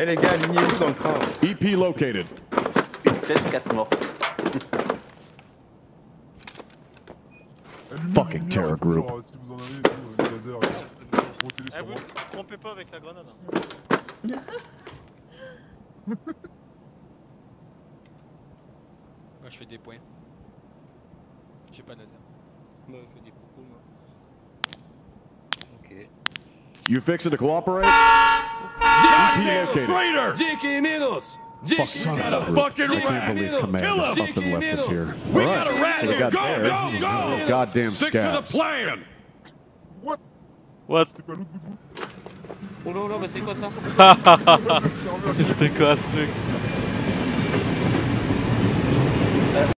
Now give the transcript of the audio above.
Eh les gars, alignez-vous dans le train. EP located. Peut-être 4 morts. Fucking terror group. Genre, si vous vous, euh, des lasers, frottez-les Eh, vous moi. trompez pas avec la grenade. hein. Moi, je fais des points. J'ai pas de laser. Moi, je fais des coucous, moi. Ok. You fixing to cooperate? EP located. Traitor! Dick and Nichols! Dick Son got of a fucking I can't believe Command Kill has him! up and left us here. We All got a right, rat so we here! got Go, there. go, go! Goddamn Stick to the scavs. plan! What What C'était quoi